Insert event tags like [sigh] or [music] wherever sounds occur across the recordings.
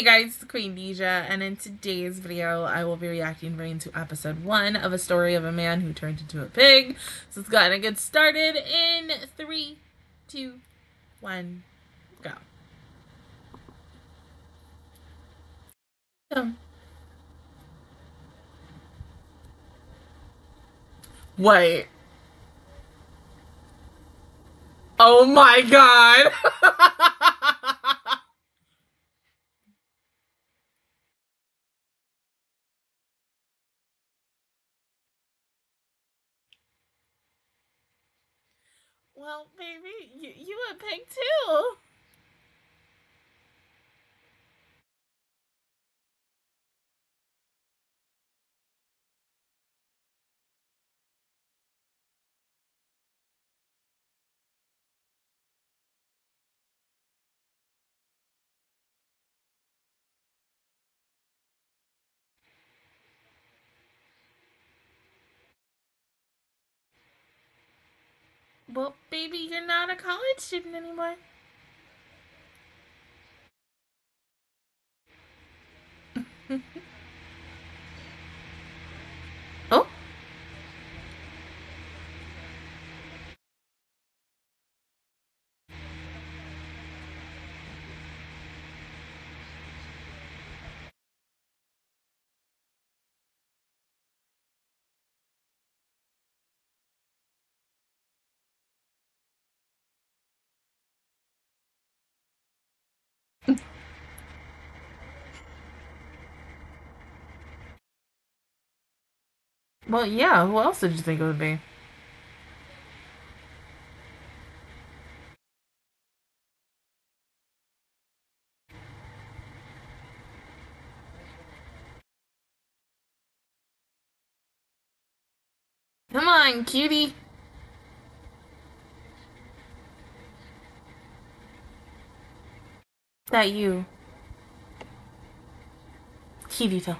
Hey guys, it's Queendija, and in today's video, I will be reacting to episode one of a story of a man who turned into a pig. So it's gonna get started in three, two, one, go. Wait. Oh my god! [laughs] Well, baby, you, you a pig too. Well, baby, you're not a college student anymore. [laughs] Well, yeah, who else did you think it would be? Come on, cutie. That you. Kirito.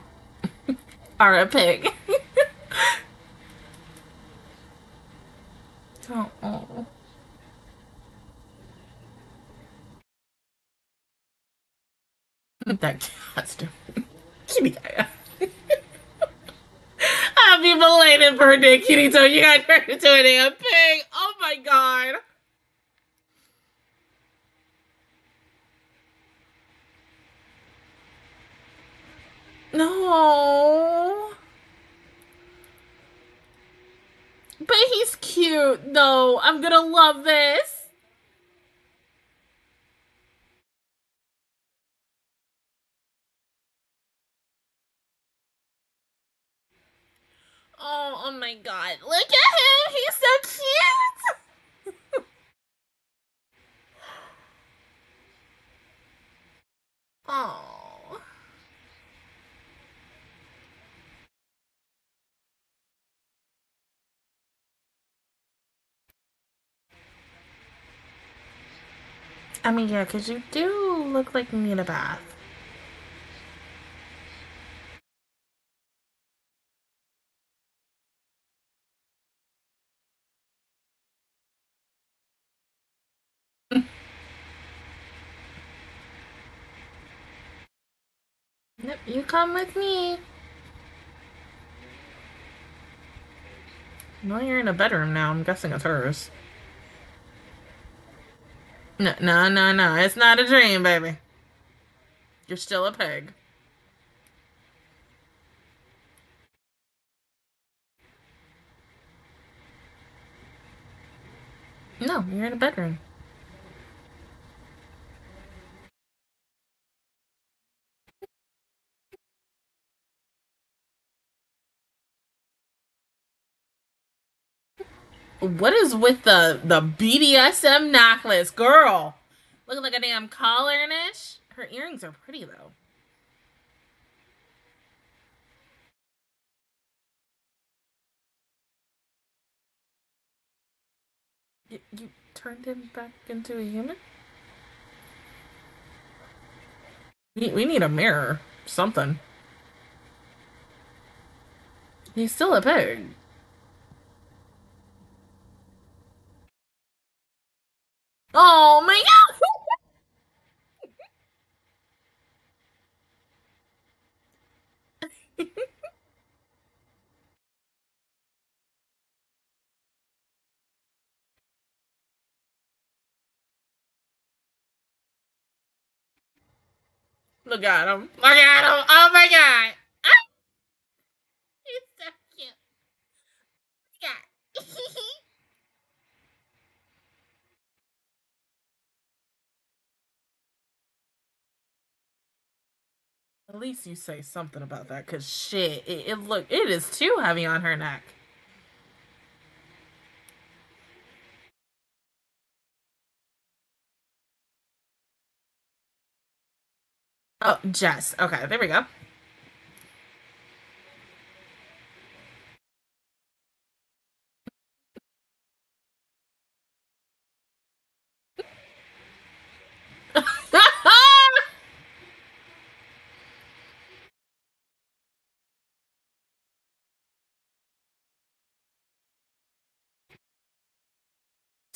[laughs] are a pig. [laughs] that costume. [laughs] Kitty guy. Happy belated birthday, Kirito. You got turned into a damn pig. Oh my god. No. But he's cute, though. I'm gonna love this. Oh, oh my god. Look at him. He's so cute. [laughs] oh. I mean, yeah, because you do look like you need a bath. [laughs] Yep, you come with me. No, you're in a bedroom now. I'm guessing it's hers. No, no, no, no. It's not a dream, baby. You're still a pig. No, you're in a bedroom. What is with the the BDSM necklace, girl? Looking like a damn collar ish. Her earrings are pretty though. You, you turned him back into a human? We, we need a mirror. Something. He's still a pig. Oh my god. Look at him. Look at him. Oh my god. At least you say something about that, cause shit, it, it look it is too heavy on her neck. Oh, Jess. Okay, there we go.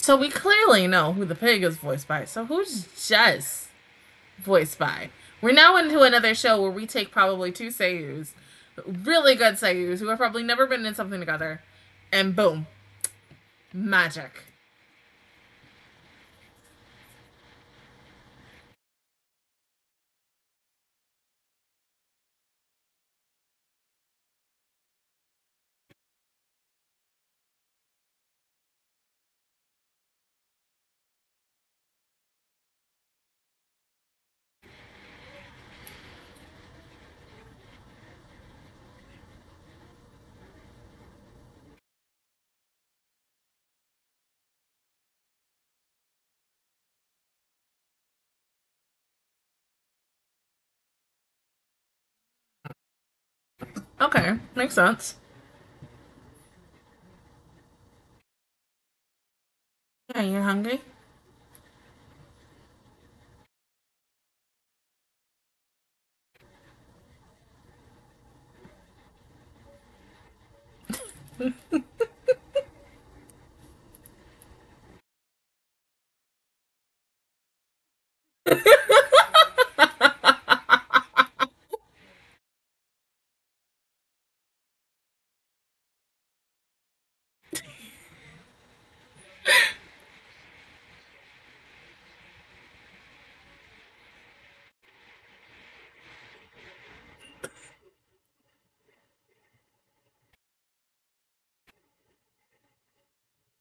So we clearly know who the pig is voiced by. So who's Jess voiced by? We're now into another show where we take probably two seiyus, really good seiyus who have probably never been in something together, and boom, magic. Okay, makes sense. Yeah, you're hungry? [laughs]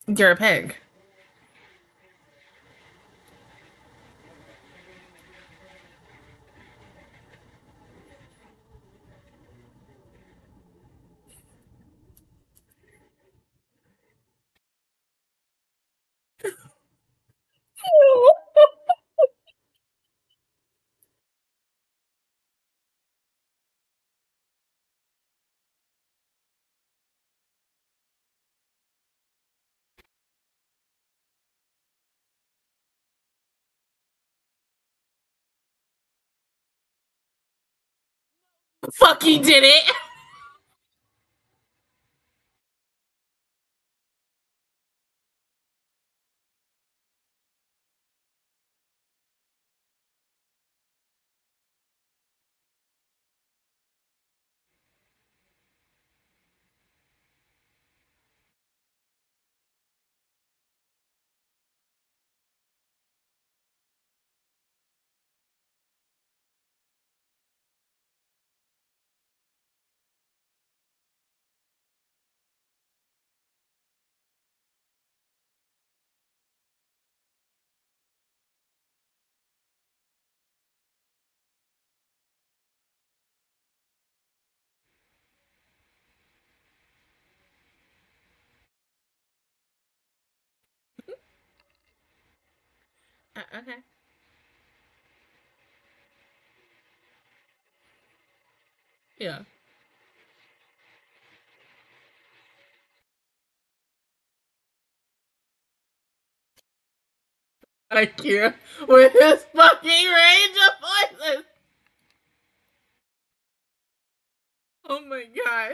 You're a pig. Fuck, he did it. Uh, okay. Yeah. You. With his fucking range of voices. Oh my god.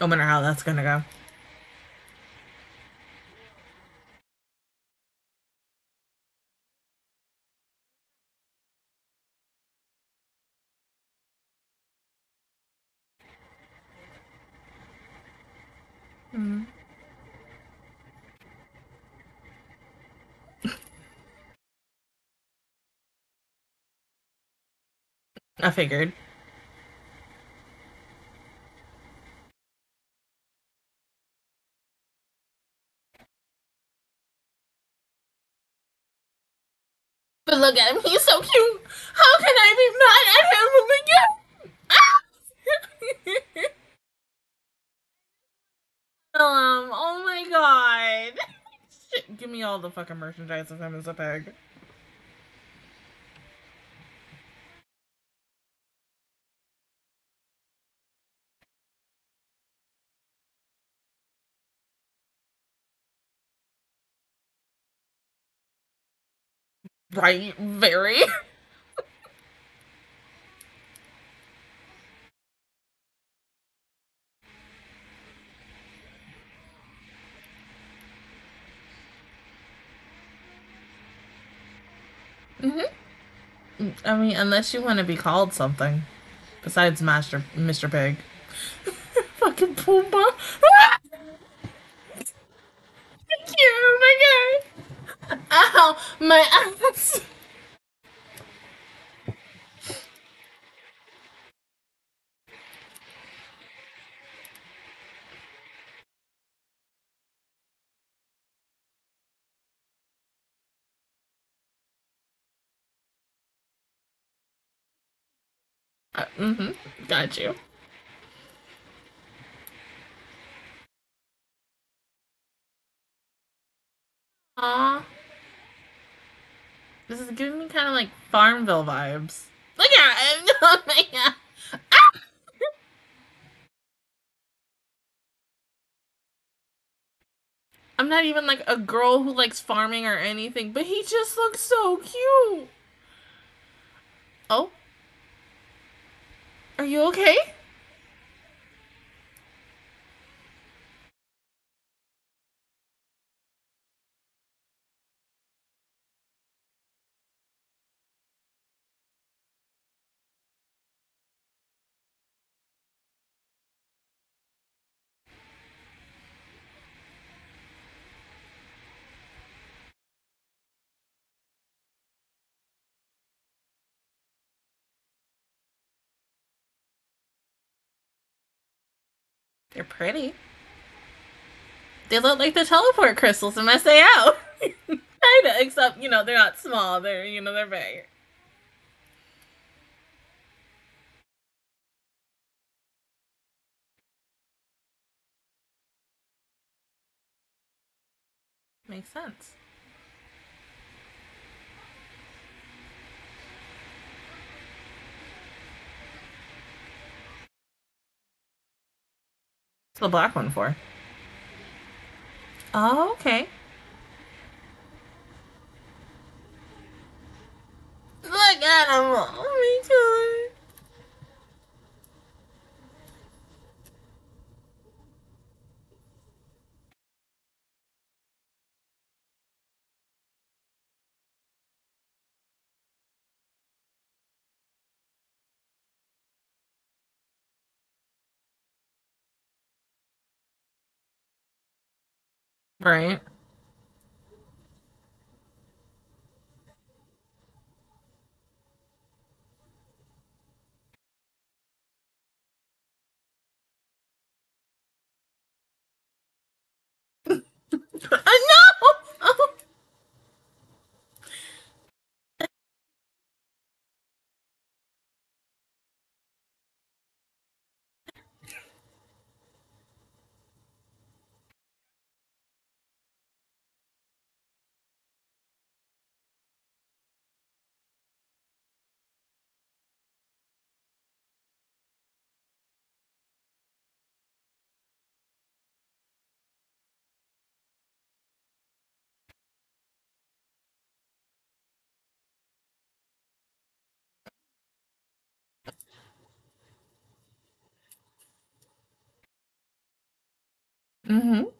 I wonder how that's gonna go. Hmm. [laughs] I figured. Look at him, he's so cute. How can I be mad at him again? [laughs] um, oh my god. [laughs] Shit, give me all the fucking merchandise of him as a pig. Right, very. Mm-hmm. I mean, unless you want to be called something besides Master Mr. Pig. [laughs] Fucking Pumbaa. [laughs] Thank you. Oh my my [laughs] ass. Uh, mm-hmm. Got you. Aw. This is giving me kind of like Farmville vibes. Look at him! [laughs] Oh my god! Ah! I'm not even like a girl who likes farming or anything, but he just looks so cute. Oh? Are you okay? They're pretty. They look like the teleport crystals in SAO. [laughs] Kinda, except, you know, they're not small. They're, you know, they're big. Makes sense. What's the black one for? Oh, okay. Look at him. Oh my god. Right. Mm-hmm.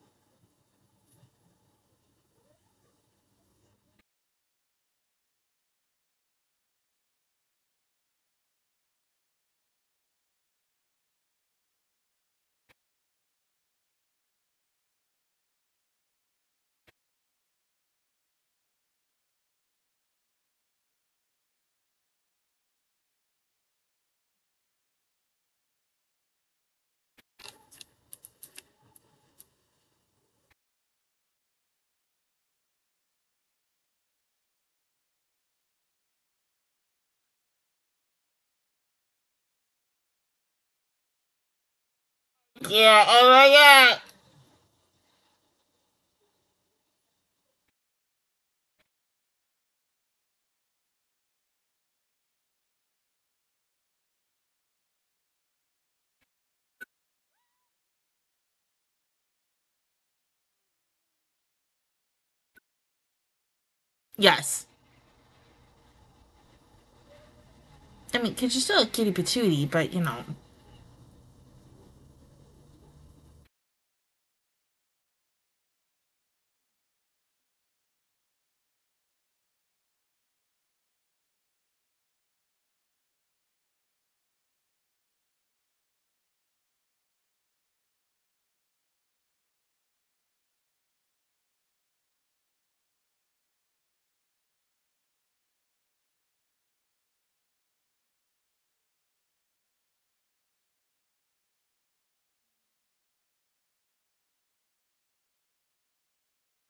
Yeah, oh my god. Yes. I mean, because you're still a kitty patootie, but you know.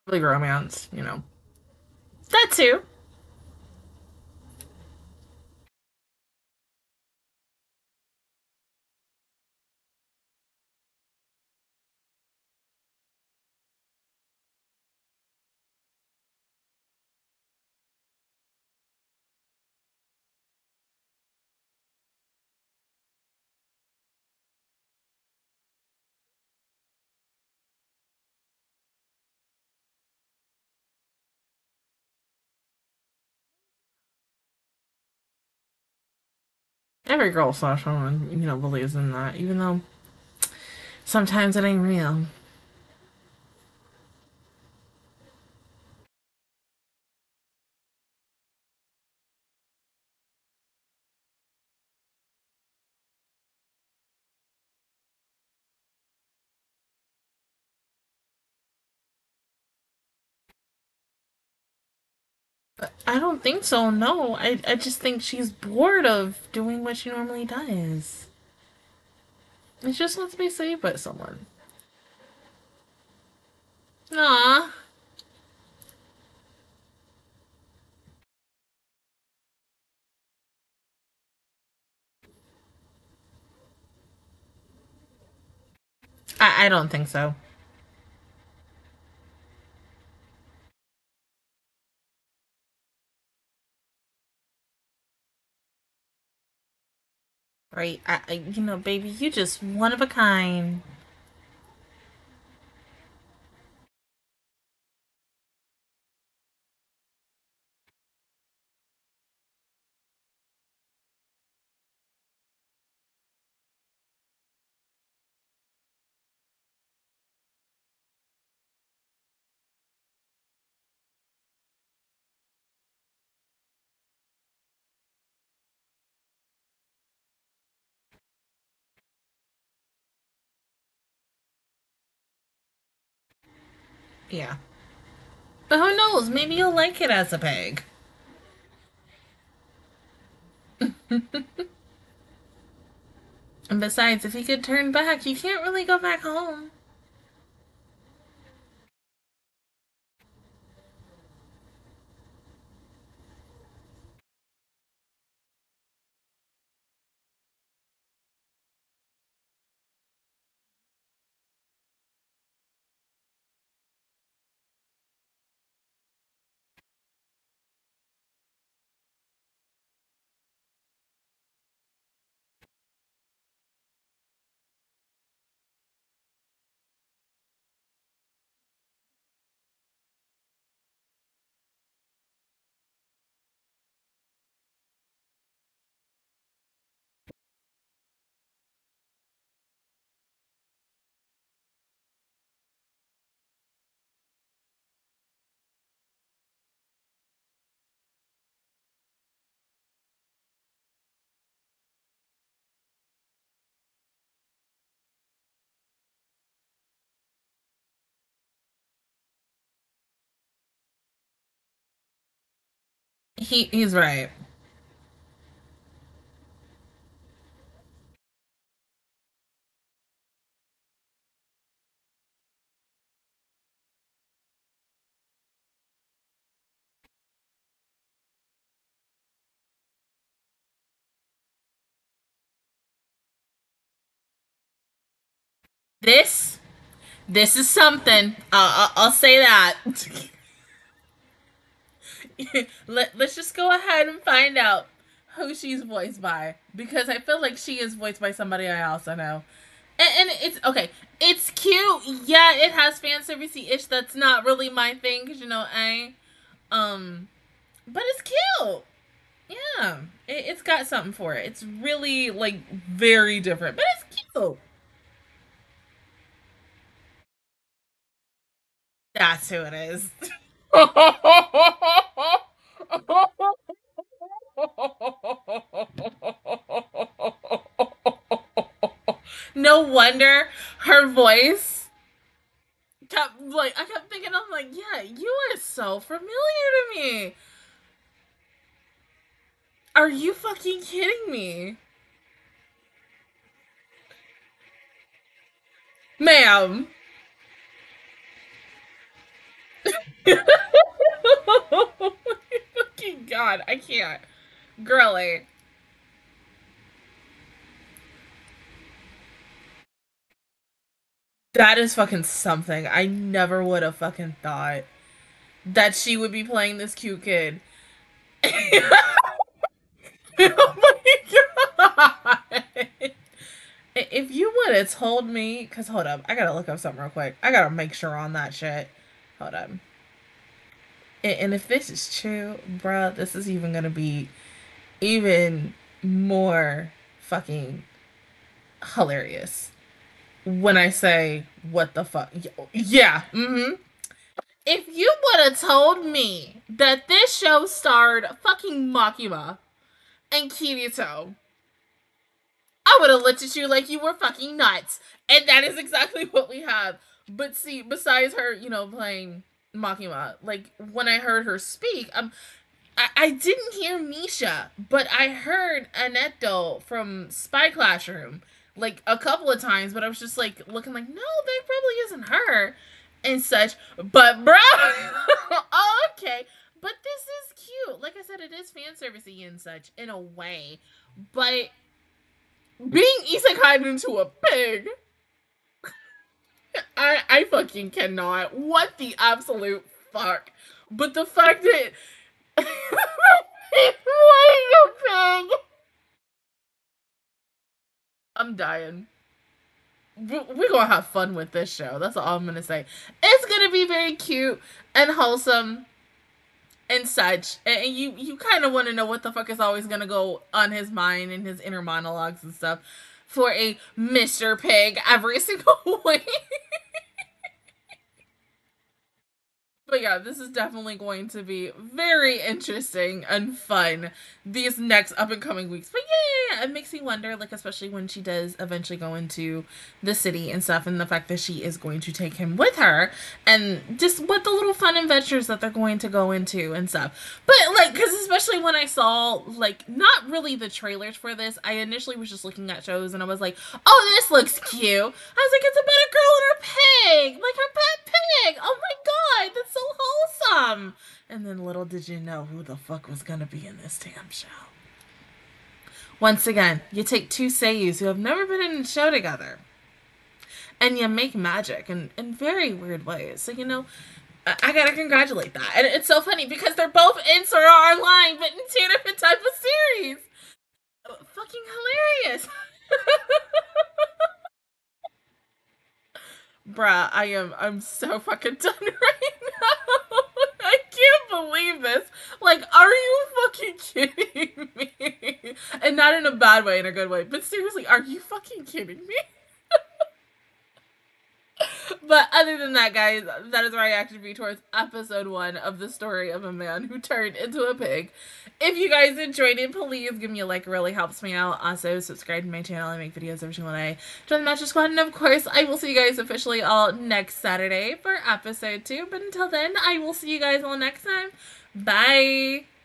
Romance, you know. That too. Every girl slash woman, you know, believes in that, even though sometimes it ain't real. I don't think so, no. I, I just think she's bored of doing what she normally does. It just wants to be saved by someone. Aww. I, I don't think so. Right? I, you know, baby, you just one of a kind. Yeah. But who knows? Maybe you'll like it as a pig. [laughs] and besides, if he could turn back, you can't really go back home. He he's right. This, this is something. I'll, I'll say that. [laughs] [laughs] Let, let's just go ahead and find out who she's voiced by because I feel like she is voiced by somebody I also know. And, and it's okay. It's cute. Yeah, it has fan servicey ish. That's not really my thing because you know I, um, but it's cute. Yeah, it, it's got something for it. It's really like very different, but it's cute. That's who it is. [laughs] no wonder her voice kept like I kept thinking I'm like, yeah, you are so familiar to me. Are you fucking kidding me? Ma'am. Oh fucking god, I can't. Girly. That is fucking something. I never would have fucking thought that she would be playing this cute kid. [laughs] oh my god. If you would have told me, because hold up, I gotta look up something real quick. I gotta make sure on that shit. Hold on. And, if this is true, bruh, this is even gonna be even more fucking hilarious when I say what the fuck. Yeah. Mm-hmm. If you would have told me that this show starred fucking Makima and Kirito, I would have looked at you like you were fucking nuts. And that is exactly [laughs] what we have. But see, besides her, you know, playing Makima, like when I heard her speak, um, I, I didn't hear Misha, but I heard Annetto from Spy Classroom like a couple of times, but I was just like looking like, no, that probably isn't her and such. But bro, [laughs] okay. But this is cute. Like I said, it is fan servicey and such in a way. But being isekai into a pig I I fucking cannot. What the absolute fuck? But the fact that playing a pig. I'm dying. We're gonna have fun with this show. That's all I'm gonna say. It's gonna be very cute and wholesome and such. And you you kind of want to know what the fuck is always gonna go on his mind and his inner monologues and stuff for a Mr. Pig every [laughs] single week. But yeah, this is definitely going to be very interesting and fun these next up and coming weeks. But yeah, it makes me wonder, like, especially when she does eventually go into the city and stuff, and the fact that she is going to take him with her, and just what the little fun adventures that they're going to go into and stuff. But, like, because especially when I saw, like, not really the trailers for this, I initially was just looking at shows and I was like, oh, this looks cute. I was like, it's about a girl and her pig, like her pet pig. Oh my god, that's so wholesome. And then little did you know who the fuck was gonna be in this damn show. Once again, you take two seiyus who have never been in a show together and you make magic in, in very weird ways. So, you know, I, gotta congratulate that. And it's so funny because they're both in Sword Art Online, but in two different type of series. Fucking hilarious. [laughs] Bruh, I am I'm so fucking done [laughs] right now. [laughs] I can't believe this. Like, are you fucking kidding me? And not in a bad way, in a good way. But seriously, are you fucking kidding me? But other than that, guys, that is my reaction be towards episode one of the story of a man who turned into a pig. If you guys enjoyed it, please give me a like. It really helps me out. Also, subscribe to my channel. I make videos every single day. Join the Matcha Squad. And of course, I will see you guys officially all next Saturday for episode two. But until then, I will see you guys all next time. Bye.